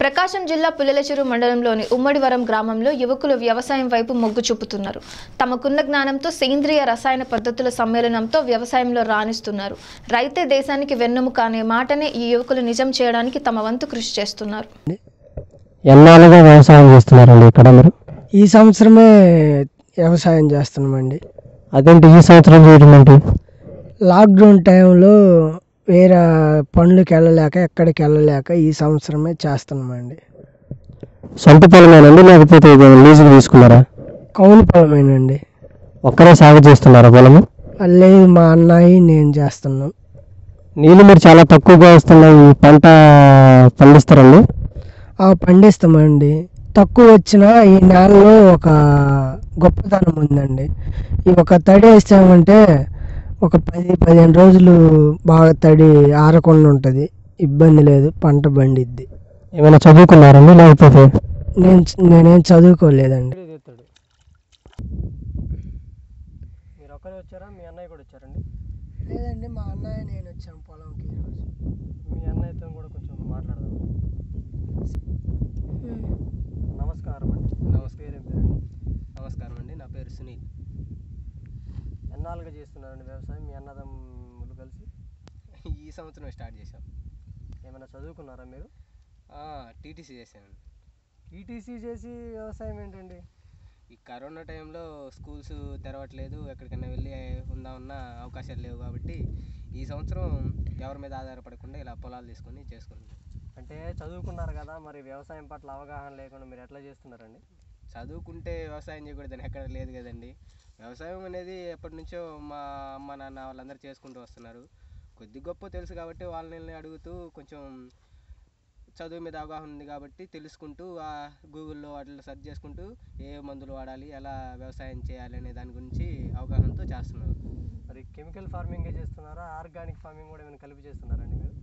ప్రకాశం జిల్లా పుల్లెలచెరు మండలంలోని ఉమ్మడివరం గ్రామంలో యువకులు వ్యవసాయం వైపు మొగ్గు చూపుతున్నారు. తమకున్న జ్ఞానంతో సేంద్రియ రసాయన పద్ధతుల సమ్మేళనంతో వ్యవసాయంలో రాణిస్తున్నారు. రైతే దేశానికి వెన్నెముక అనే మాటనే ఈ యువకులు నిజం చేయడానికి తమ వంతు కృషి చేస్తున్నారు. ఎన్నాళ్ళుగా వ్యవసాయం చేస్తున్నారండి ఇక్కడ మీరు? ఈ సంవత్సరమే వ్యవసాయం చేస్తున్నామండి. అదేంటి ఈ సంవత్సరం చేయడం ఏంటి లాక్డౌన్ టైంలో వేరే పనులకు వెళ్ళలేక ఎక్కడికి వెళ్ళలేక ఈ సంవత్సరమే చేస్తున్నామండి. సొంత పొలమేనండి లేకపోతే లీజుకి తీసుకున్నారా? కౌలు పొలమేనండి. ఒక్కరే సాగు చేస్తున్నారా పొలము? లేదు మా అన్నయ్య నేను చేస్తున్నాం. నీళ్ళు మీరు చాలా తక్కువగా వస్తున్నాయి ఈ పంట పండిస్తారండి? ఆ పండిస్తామండి. తక్కువ వచ్చినా ఈ నేలలో ఒక గొప్పతనం ఉందండి. ఈ ఒక తడి వేసామంటే ఒక పది పదిహేను రోజులు బాగా తడి ఆరకుండా ఉంటుంది. ఇబ్బంది లేదు పంట పండిద్ది. ఏమైనా చదువుకున్నారండి లేకపోతే? నేను నేనేం చదువుకోలేదండి. మీరు ఒక్కరే వచ్చారా? మీ అన్నయ్య కూడా వచ్చారండి? లేదండి మా అన్నయ్య నేను వచ్చాం పొలంకి ఈరోజు మీ అన్నయ్యతో కూడా కొంచెం మాట్లాడదాం. నమస్కారం అండి. నమస్కారం పేరండి? నమస్కారం అండి నా పేరు సునీల్. ఎన్నాళ్ళుగా చేస్తున్నారండి వ్యవసాయం మీ అన్నదమ్ములు కలిసి? ఈ సంవత్సరం స్టార్ట్ చేశాం. ఏమైనా చదువుకున్నారా మీరు? టీటీసీ చేశాను ఈటీసీ చేసి వ్యవసాయం ఏంటండి? ఈ కరోనా టైంలో స్కూల్స్ తెరవట్లేదు ఎక్కడికైనా వెళ్ళి ఉందామన్నా అవకాశాలు లేవు కాబట్టి ఈ సంవత్సరం ఎవరి మీద ఆధారపడకుండా ఇలా పొలాలు తీసుకొని చేసుకుంటున్నాం. అంటే చదువుకున్నారు కదా మరి వ్యవసాయం పట్ల అవగాహన లేకుండా మీరు ఎట్లా చేస్తున్నారండి? చదువుకుంటే వ్యవసాయం చేయకూడదని ఎక్కడ లేదు కదండి. వ్యవసాయం అనేది ఎప్పటి నుంచో మా అమ్మ నాన్న వాళ్ళందరూ చేసుకుంటూ వస్తున్నారు. కొద్ది గొప్ప తెలుసు కాబట్టి వాళ్ళని అడుగుతూ కొంచెం చదువు మీద అవగాహన ఉంది కాబట్టి తెలుసుకుంటూ ఆ గూగుల్లో వాటిలో సెర్చ్ చేసుకుంటూ ఏ మందులు వాడాలి ఎలా వ్యవసాయం చేయాలి అనే దాని గురించి అవగాహనతో చేస్తున్నాం మరి కెమికల్ ఫార్మింగే చేస్తున్నారా? ఆర్గానిక్ ఫార్మింగ్ కూడా ఏమైనా కలిపి చేస్తున్నారండి మీరు?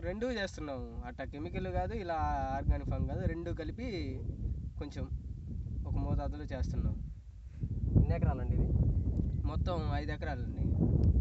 రెండూ చేస్తున్నాం అట్టా కెమికల్ కాదు ఇలా ఆర్గానిక్ ఫామ్ కాదు రెండు కలిపి కొంచెం ఒక మోతాదులో చేస్తున్నాం. ఎన్ని ఎకరాలండి ఇది? మొత్తం ఐదు ఎకరాలండి.